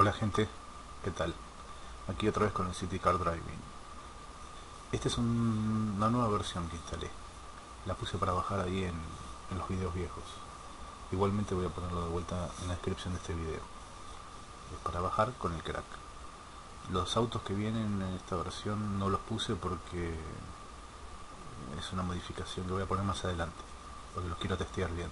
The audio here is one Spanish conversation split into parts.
Hola gente, ¿qué tal? Aquí otra vez con el City Car Driving. Esta es un- una nueva versión que instalé. La puse para bajar ahí en, los videos viejos. Igualmente voy a ponerlo de vuelta en la descripción de este video. Para bajar con el crack. Los autos que vienen en esta versión no los puse porque es una modificación que voy a poner más adelante. Porque los quiero testear bien.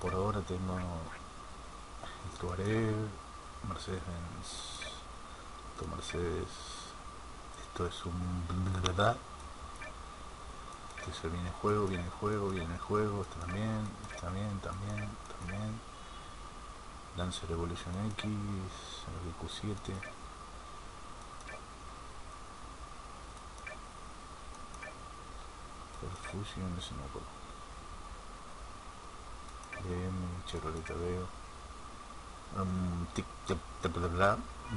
Por ahora tengo el Tuareg, Mercedes-Benz, esto Mercedes, esto es un verdad. Entonces viene el juego, viene el juego, viene el juego, esto también, también, también, también. Lancer Evolution X, el Q7. Perfusion, ese no me acuerdo. Chevrolet Aveo.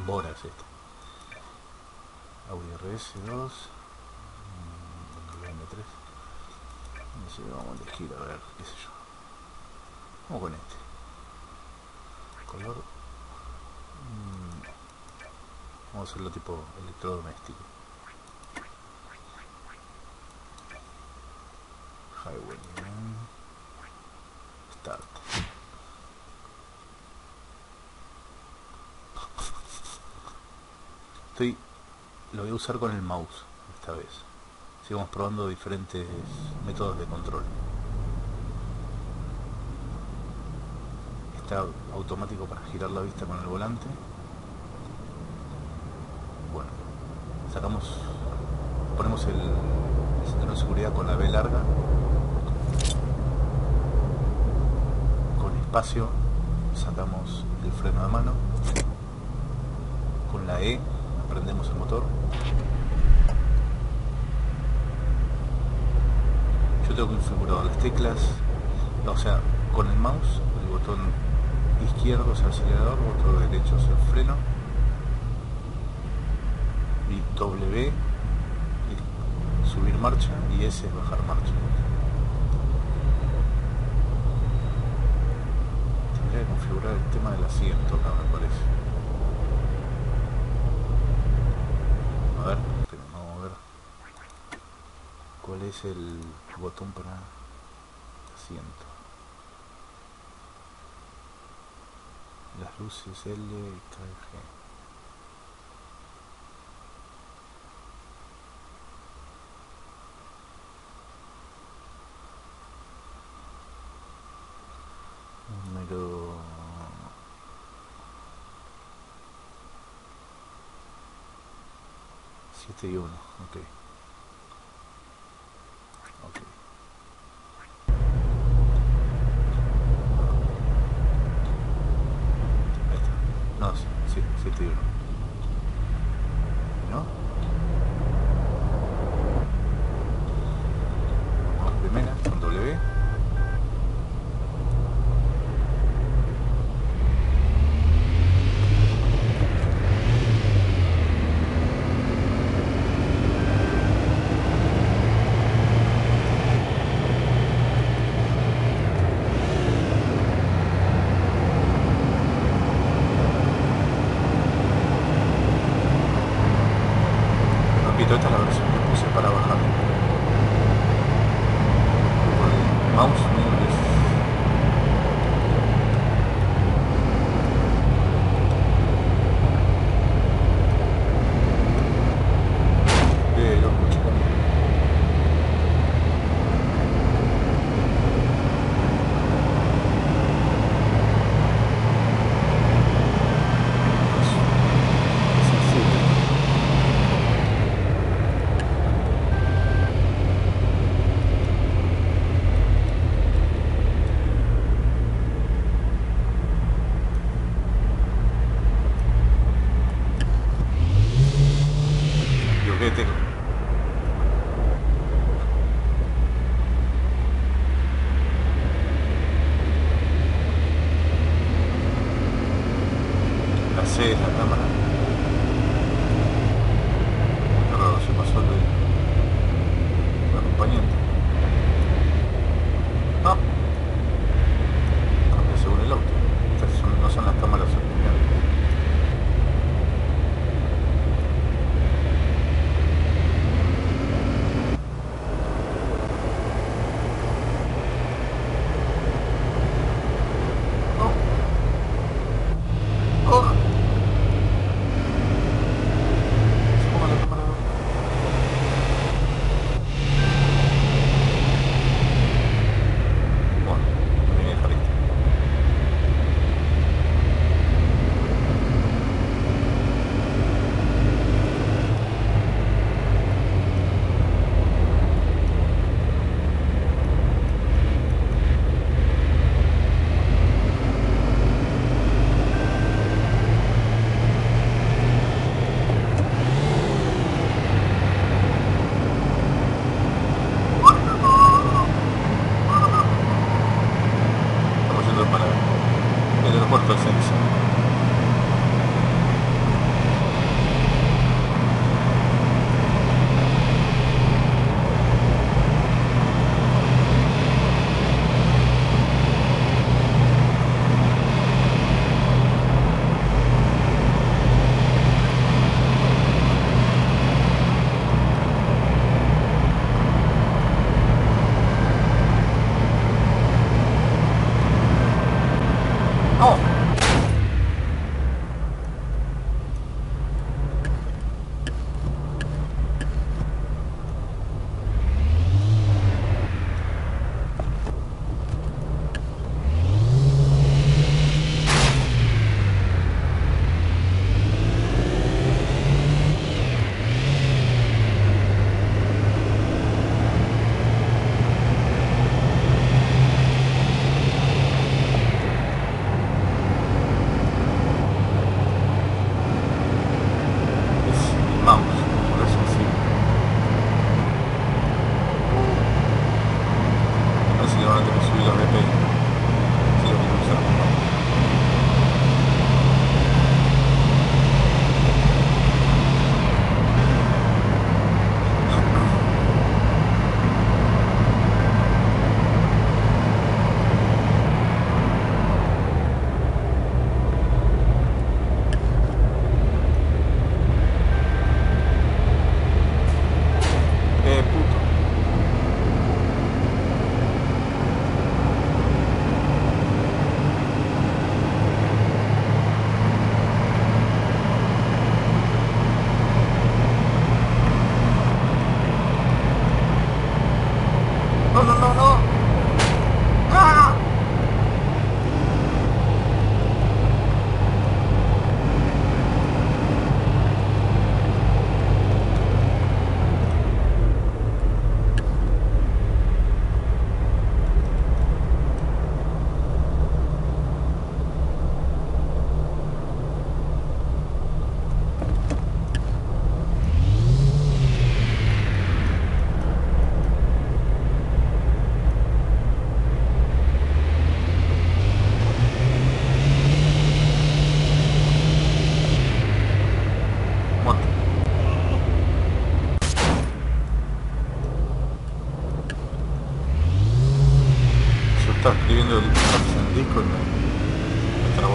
Bora es este. Audi RS2. mm, M3. No sé, vamos a elegir a ver, qué sé yo. Vamos con este. Color. mm, vamos a hacerlo tipo electrodoméstico. Lo voy a usar con el mouse esta vez. Sigamos probando diferentes métodos de control. Está automático para girar la vista con el volante. Bueno, sacamos, ponemos el, el de seguridad con la B larga, con espacio sacamos el freno de mano, con la E prendemos el motor. Yo tengo configurado las teclas, o sea, con el mouse, el botón izquierdo es el acelerador, botón derecho es el freno, y W subir marcha y S es bajar marcha. Tendría que configurar el tema del asiento acá, me parece. Ver, vamos a ver cuál es el botón para asiento. Las luces L y KG. Este, 71. Okay. Cámara.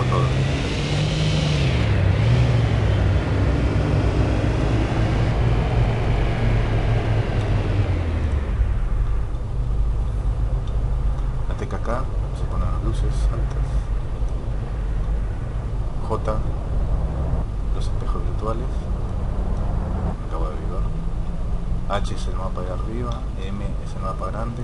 pagamos. La TKK, se ponen las luces altas. J, los espejos virtuales. Agua de vigor. H es el mapa de arriba, M es el mapa grande.